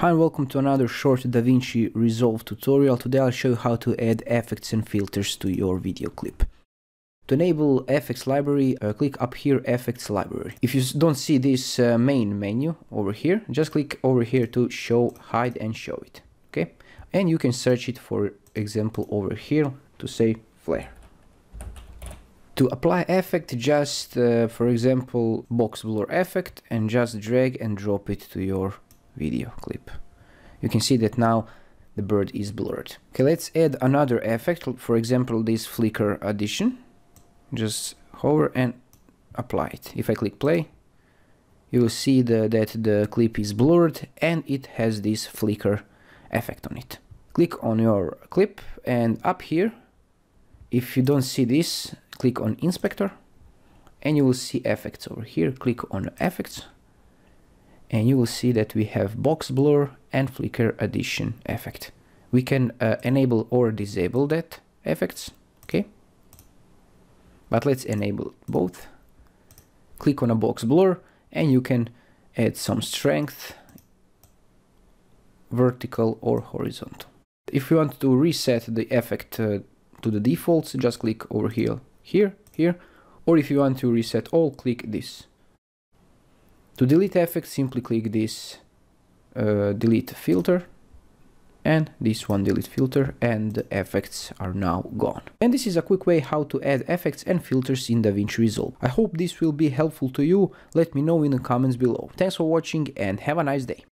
Hi and welcome to another short DaVinci Resolve tutorial. Today I'll show you how to add effects and filters to your video clip. To enable effects library, uh, click up here effects library. If you don't see this uh, main menu over here, just click over here to show, hide and show it. Okay, and you can search it for example over here to say flare. To apply effect, just uh, for example box blur effect and just drag and drop it to your video clip. You can see that now the bird is blurred. Okay, let's add another effect, for example this flicker addition. Just hover and apply it. If I click play, you will see the, that the clip is blurred and it has this flicker effect on it. Click on your clip and up here, if you don't see this, click on inspector and you will see effects over here. Click on effects and you will see that we have box blur and flicker addition effect. We can uh, enable or disable that effects, okay? But let's enable both. Click on a box blur and you can add some strength, vertical or horizontal. If you want to reset the effect uh, to the defaults, just click over here, here, here, or if you want to reset all, click this. To delete effects, simply click this uh, delete filter and this one delete filter and the effects are now gone. And this is a quick way how to add effects and filters in DaVinci Resolve. I hope this will be helpful to you. Let me know in the comments below. Thanks for watching and have a nice day.